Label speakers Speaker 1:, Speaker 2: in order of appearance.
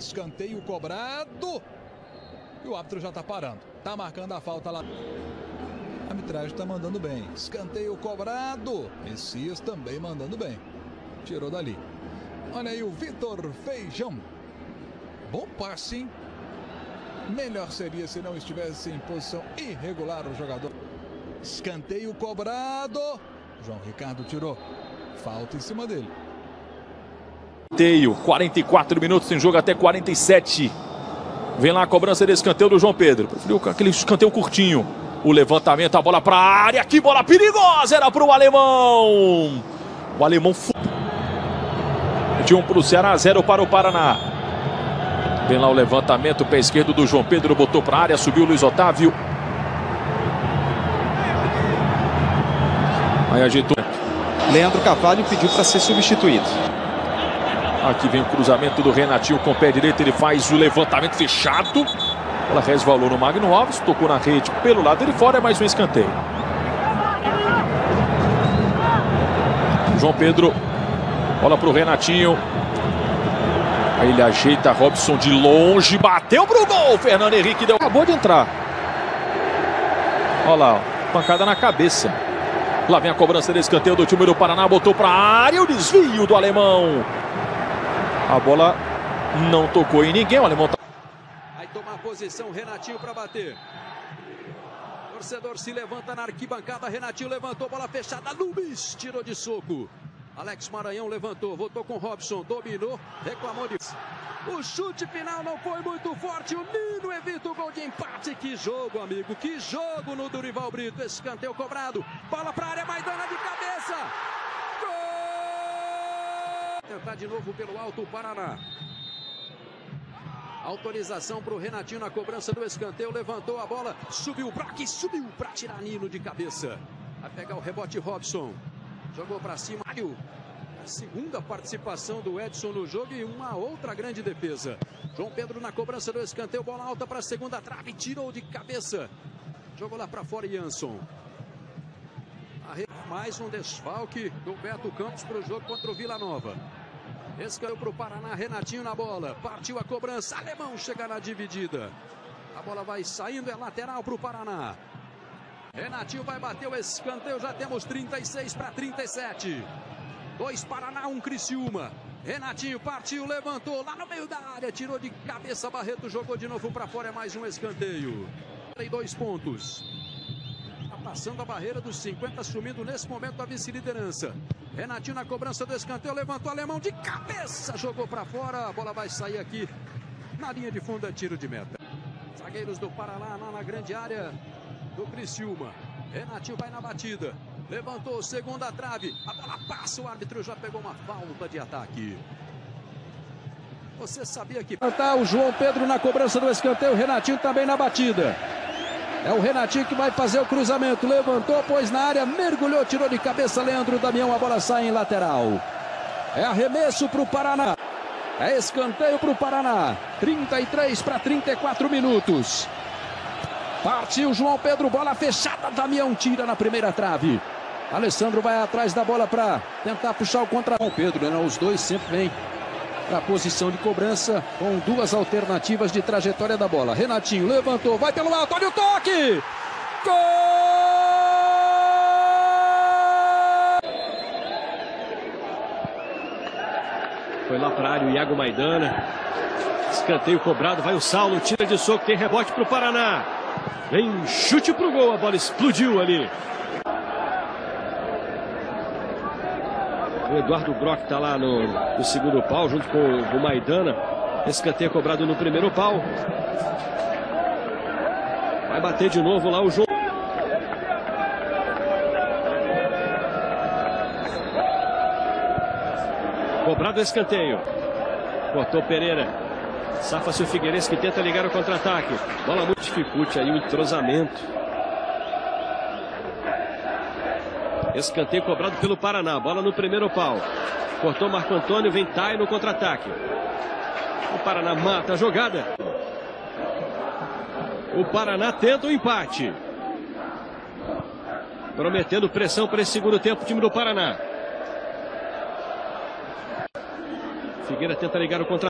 Speaker 1: Escanteio cobrado. E o árbitro já está parando. Está marcando a falta lá. A arbitragem está mandando bem. Escanteio cobrado. Messias também mandando bem. Tirou dali. Olha aí o Vitor Feijão. Bom passe, hein? Melhor seria se não estivesse em posição irregular o jogador. Escanteio cobrado. João Ricardo tirou. Falta em cima dele.
Speaker 2: Escanteio, 44 minutos em jogo até 47. Vem lá a cobrança desse escanteio do João Pedro. Preferiu aquele escanteio curtinho. O levantamento, a bola para a área. Que bola perigosa era para o alemão. O alemão. De 1 para o Ceará, 0 para o Paraná. Vem lá o levantamento, pé esquerdo do João Pedro, botou para a área, subiu o Luiz Otávio. Aí agitou.
Speaker 3: Leandro Cavalho pediu para ser substituído.
Speaker 2: Aqui vem o cruzamento do Renatinho com o pé direito, ele faz o levantamento fechado. Ela resvalou no Magno Alves, tocou na rede pelo lado de fora, é mais um escanteio. João Pedro, bola para o Renatinho. Aí ele ajeita Robson de longe, bateu pro gol. Fernando Henrique deu. Acabou de entrar. Olha lá, pancada na cabeça. Lá vem a cobrança desse escanteio do time do Paraná, botou para área, o desvio do alemão. A bola não tocou em ninguém, o alemão tá...
Speaker 4: Vai tomar posição, Renatinho para bater. Torcedor se levanta na arquibancada, Renatinho levantou, bola fechada, Luiz tirou de soco. Alex Maranhão levantou, voltou com Robson, dominou, reclamou de... O chute final não foi muito forte, o Nino evita o gol de empate. Que jogo, amigo, que jogo no Durival Brito. Escanteio cobrado, bola para área, Maidana de cabeça. Tentar de novo pelo alto o Paraná. Autorização para o Renatinho na cobrança do escanteio. Levantou a bola, subiu para aqui, subiu para tirar Nino de cabeça. Vai pegar o rebote Robson. Jogou para cima. A segunda participação do Edson no jogo e uma outra grande defesa. João Pedro na cobrança do escanteio. Bola alta para a segunda trave. Tirou de cabeça. Jogou lá para fora Jansson. Mais um desfalque do Beto Campos para o jogo contra o Vila Nova. Escanteio para o Paraná. Renatinho na bola. Partiu a cobrança. Alemão chega na dividida. A bola vai saindo. É lateral para o Paraná. Renatinho vai bater o escanteio. Já temos 36 para 37. Dois Paraná, um Criciúma. Renatinho partiu, levantou lá no meio da área, tirou de cabeça Barreto, jogou de novo para fora, é mais um escanteio. Tem dois pontos. Está passando a barreira dos 50, assumindo nesse momento a vice-liderança. Renatinho na cobrança do escanteio, levantou o alemão de cabeça, jogou para fora, a bola vai sair aqui na linha de fundo, é tiro de meta. Zagueiros do Paraná lá na grande área do Criciúma. Renatinho vai na batida. Levantou, segunda trave. A bola passa, o árbitro já pegou uma falta de ataque. Você sabia que. Tá o João Pedro na cobrança do escanteio, Renatinho também na batida. É o Renatinho que vai fazer o cruzamento. Levantou, pôs na área, mergulhou, tirou de cabeça Leandro Damião. A bola sai em lateral. É arremesso para o Paraná. É escanteio para o Paraná. 33 para 34 minutos. Partiu João Pedro, bola fechada. Damião tira na primeira trave. Alessandro vai atrás da bola para tentar puxar o contra. João Pedro, né? Os dois sempre vêm para a posição de cobrança com duas alternativas de trajetória da bola. Renatinho levantou, vai pelo alto, olha o toque! Gol!
Speaker 5: Foi lá para área o Iago Maidana. Escanteio cobrado, vai o Saulo, tira de soco, tem rebote para o Paraná. Vem chute para o gol, a bola explodiu ali. O Eduardo Brock está lá no, no, segundo pau, junto com o Maidana. Escanteio cobrado no primeiro pau. Vai bater de novo lá o jogo. Cobrado o escanteio. Cortou Pereira. Safa-se o Figueirense que tenta ligar o contra-ataque. Bola muito dificulte aí o entrosamento. Escanteio cobrado pelo Paraná. Bola no primeiro pau. Cortou Marco Antônio, vem Tai no contra-ataque. O Paraná mata a jogada. O Paraná tenta o empate. Prometendo pressão para esse segundo tempo, o time do Paraná. Figueira tenta ligar o contra